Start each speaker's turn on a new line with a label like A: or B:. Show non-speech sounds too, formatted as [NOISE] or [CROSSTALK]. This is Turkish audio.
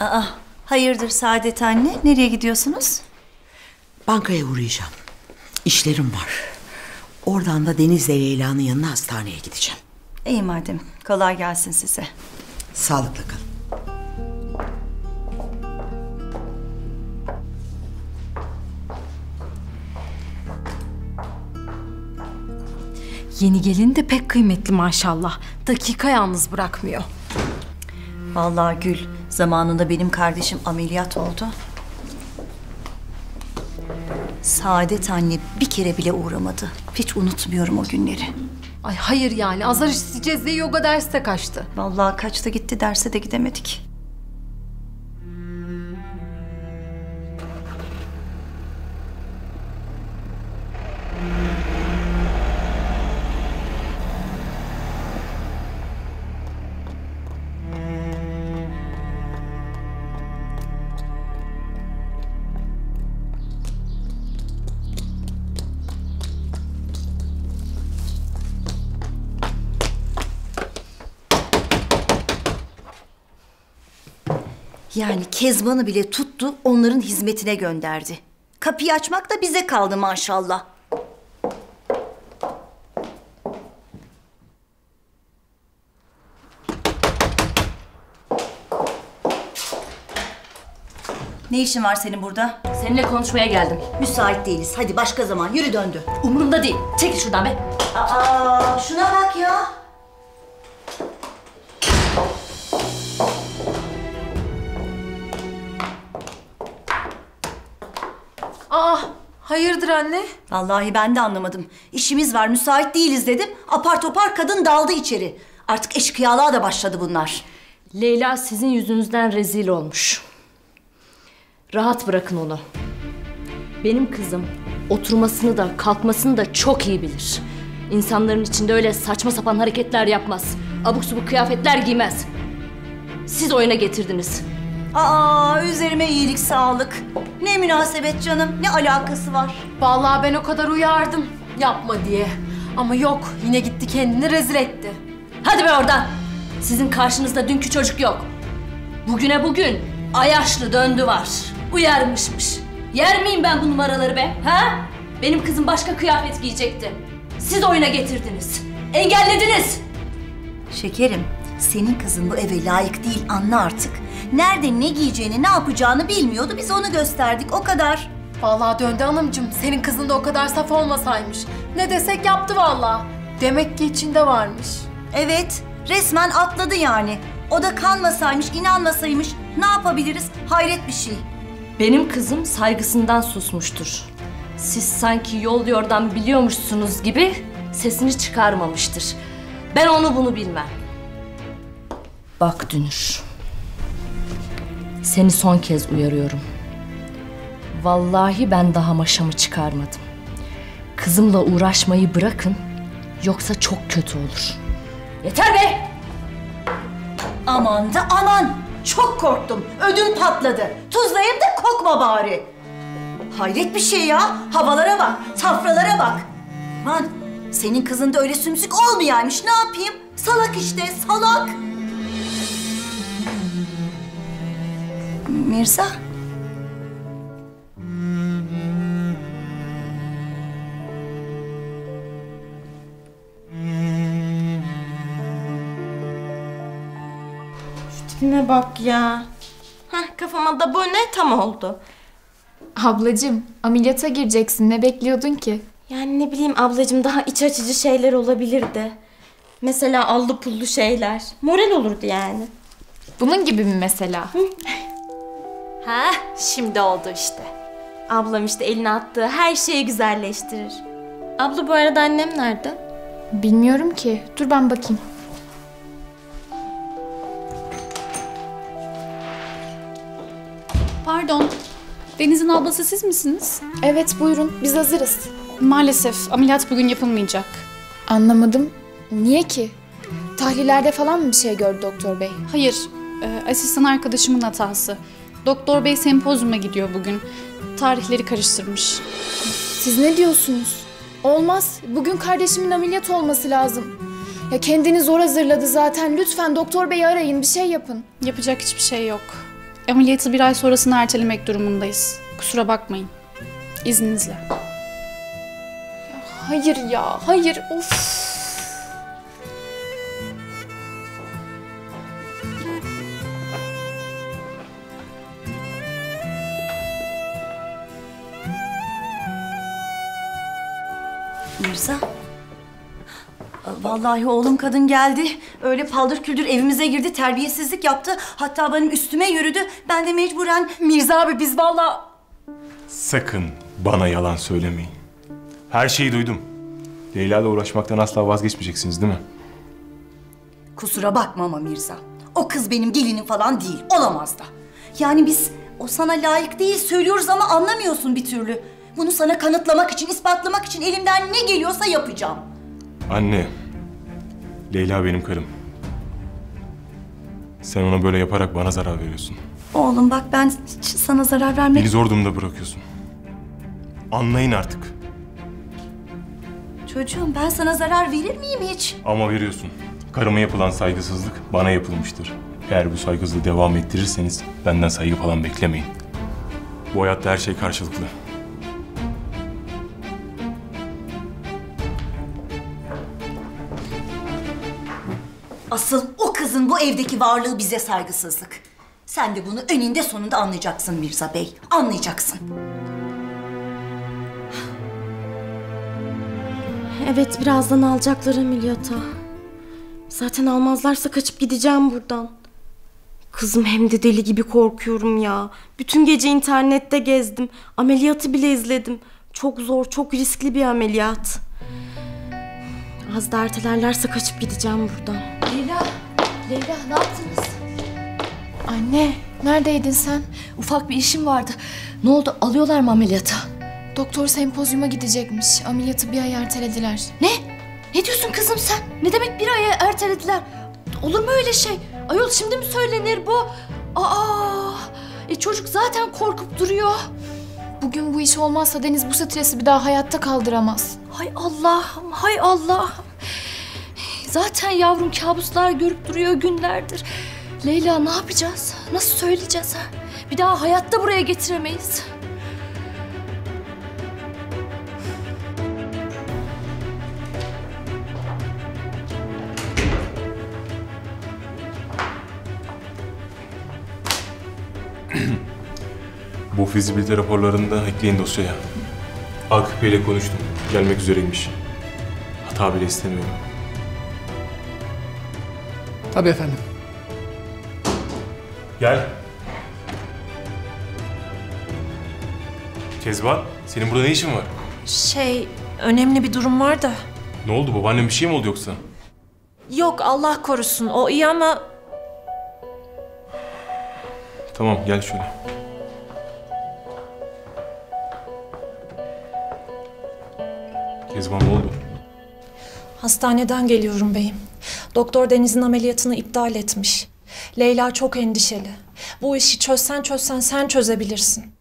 A: Aa, hayırdır Saadet anne? Nereye gidiyorsunuz?
B: Bankaya uğrayacağım. İşlerim var. Oradan da Deniz'le Leyla'nın yanına hastaneye gideceğim.
A: İyi madem. Kolay gelsin size.
B: Sağlıkla kalın.
C: Yeni gelin de pek kıymetli maşallah. Dakika yalnız bırakmıyor.
A: Vallahi Gül, zamanında benim kardeşim ameliyat oldu. Saadet anne bir kere bile uğramadı. Hiç unutmuyorum o günleri.
C: Ay hayır yani azar işiteceğiz diye yoga derste kaçtı.
A: Vallahi kaçta gitti derse de gidemedik. Yani Kezban'ı bile tuttu, onların hizmetine gönderdi. Kapıyı açmak da bize kaldı maşallah. Ne işin var senin burada?
D: Seninle konuşmaya geldim.
A: Müsait değiliz. Hadi başka zaman. Yürü döndü.
D: Umurumda değil. Çekil şuradan be.
A: Aa, şuna bak ya.
C: Hayırdır anne?
A: Vallahi ben de anlamadım. İşimiz var, müsait değiliz dedim. Apar topar kadın daldı içeri. Artık eşkıyalığa da başladı bunlar.
D: Leyla sizin yüzünüzden rezil olmuş. Rahat bırakın onu. Benim kızım oturmasını da kalkmasını da çok iyi bilir. İnsanların içinde öyle saçma sapan hareketler yapmaz. Abuk subuk kıyafetler giymez. Siz oyuna getirdiniz.
A: Aa, üzerime iyilik sağlık. Ne münasebet canım, ne alakası var?
C: Vallahi ben o kadar uyardım yapma diye. Ama yok yine gitti kendini rezil etti.
D: Hadi be oradan. Sizin karşınızda dünkü çocuk yok. Bugüne bugün Ayaşlı döndü var. Uyarmışmış. Yer miyim ben bu numaraları be? Ha? Benim kızım başka kıyafet giyecekti. Siz oyuna getirdiniz. Engellediniz.
A: Şekerim, senin kızın bu eve layık değil anla artık. Nerede ne giyeceğini, ne yapacağını bilmiyordu. Biz onu gösterdik, o kadar.
C: Vallahi döndü hanımcığım senin kızın da o kadar saf olmasaymış. Ne desek yaptı vallahi. Demek ki içinde varmış.
A: Evet, resmen atladı yani. O da kanmasaymış, inanmasaymış ne yapabiliriz? Hayret bir şey.
D: Benim kızım saygısından susmuştur. Siz sanki yol yordan biliyormuşsunuz gibi sesini çıkarmamıştır. Ben onu bunu bilmem. Bak Dünür. Seni son kez uyarıyorum. Vallahi ben daha maşamı çıkarmadım. Kızımla uğraşmayı bırakın yoksa çok kötü olur. Yeter be!
A: Aman da aman! Çok korktum, ödüm patladı. Tuzlayıp da kokma bari. Hayret bir şey ya, havalara bak, safralara bak. Lan senin kızın da öyle sümsük olmayaymış, ne yapayım? Salak işte, salak. Mirza?
E: Tipime bak ya. Heh, kafama da bu ne tam oldu.
F: Ablacığım ameliyata gireceksin ne bekliyordun ki?
E: Yani ne bileyim ablacığım daha iç açıcı şeyler olabilirdi. Mesela allı pullu şeyler. Moral olurdu yani.
F: Bunun gibi mi mesela?
E: Ha, şimdi oldu işte. Ablam işte eline attığı her şeyi güzelleştirir. Abla bu arada annem nerede?
F: Bilmiyorum ki. Dur ben bakayım.
G: Pardon. Deniz'in ablası siz misiniz?
F: Evet buyurun biz hazırız.
G: Maalesef ameliyat bugün yapılmayacak.
F: Anlamadım. Niye ki? Tahlillerde falan mı bir şey gördü doktor bey?
G: Hayır, e, asistan arkadaşımın hatası. Doktor bey sempozyuma gidiyor bugün. Tarihleri karıştırmış.
F: Siz ne diyorsunuz? Olmaz. Bugün kardeşimin ameliyat olması lazım. Ya kendini zor hazırladı zaten. Lütfen doktor beyi arayın bir şey yapın.
G: Yapacak hiçbir şey yok. Ameliyatı bir ay sonrasını ertelemek durumundayız. Kusura bakmayın. İzninizle.
F: Hayır ya, hayır. Of.
A: Mirza. Vallahi oğlum kadın geldi. Öyle paldır küldür evimize girdi, terbiyesizlik yaptı. Hatta benim üstüme yürüdü. Ben de mecburen
C: Mirza abi biz valla...
H: Sakın bana yalan söylemeyin. Her şeyi duydum. Leyla ile uğraşmaktan asla vazgeçmeyeceksiniz değil mi?
A: Kusura bakma ama Mirza. O kız benim gelinim falan değil. Olamaz da. Yani biz o sana layık değil söylüyoruz ama anlamıyorsun bir türlü. Bunu sana kanıtlamak için, ispatlamak için elimden ne geliyorsa yapacağım.
H: Anne, Leyla benim karım. Sen ona böyle yaparak bana zarar veriyorsun.
A: Oğlum bak ben sana zarar vermek...
H: Beni zor durumda bırakıyorsun. Anlayın artık.
A: Çocuğum ben sana zarar verir miyim hiç?
H: Ama veriyorsun. Karıma yapılan saygısızlık bana yapılmıştır. Eğer bu saygısızlığı devam ettirirseniz benden saygı falan beklemeyin. Bu hayatta her şey karşılıklı.
A: Asıl o kızın bu evdeki varlığı bize saygısızlık. Sen de bunu önünde sonunda anlayacaksın Mirza Bey. Anlayacaksın.
E: Evet birazdan alacaklar ameliyata. Zaten almazlarsa kaçıp gideceğim buradan. Kızım hem de deli gibi korkuyorum ya. Bütün gece internette gezdim. Ameliyatı bile izledim. Çok zor, çok riskli bir ameliyat. Az da ertelerlerse kaçıp gideceğim buradan.
F: Leyla, Leyla ne yaptınız? Anne, neredeydin sen?
D: Ufak bir işim vardı. Ne oldu? Alıyorlar mı ameliyata?
F: Doktor sempozyuma gidecekmiş. Ameliyatı bir ay ertelediler.
D: Ne? Ne diyorsun kızım sen? Ne demek bir aya ertelediler? Olur mu öyle şey? Ayol şimdi mi söylenir bu? Aa! E çocuk zaten korkup duruyor.
F: Bugün bu iş olmazsa Deniz bu stresi bir daha hayatta kaldıramaz.
D: Hay Allah'ım, hay Allah'ım. Zaten yavrum kabuslar görüp duruyor günlerdir. Leyla ne yapacağız? Nasıl söyleyeceğiz? Bir daha hayatta buraya getiremeyiz. [CLEARS THROAT]
H: Bu fizibilite raporlarını da ekleyin dosyaya. AKP ile konuştum. Gelmek üzereymiş. Hata bile istemiyorum.
I: Tabii efendim.
H: Gel. Kezban, senin burada ne işin var?
J: Şey, önemli bir durum var da.
H: Ne oldu? Babaannem bir şey mi oldu yoksa?
J: Yok Allah korusun o iyi ama
H: Tamam, gel şöyle. Kezban ne oldu?
J: Hastaneden geliyorum beyim. Doktor Deniz'in ameliyatını iptal etmiş. Leyla çok endişeli. Bu işi çözsen çözsen sen çözebilirsin.